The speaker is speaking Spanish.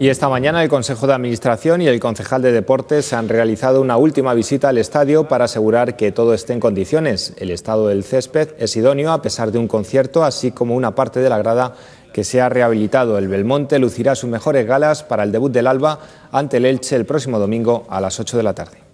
Y esta mañana el Consejo de Administración y el concejal de Deportes han realizado una última visita al estadio para asegurar que todo esté en condiciones. El estado del césped es idóneo a pesar de un concierto, así como una parte de la grada que se ha rehabilitado. El Belmonte lucirá sus mejores galas para el debut del Alba ante el Elche el próximo domingo a las 8 de la tarde.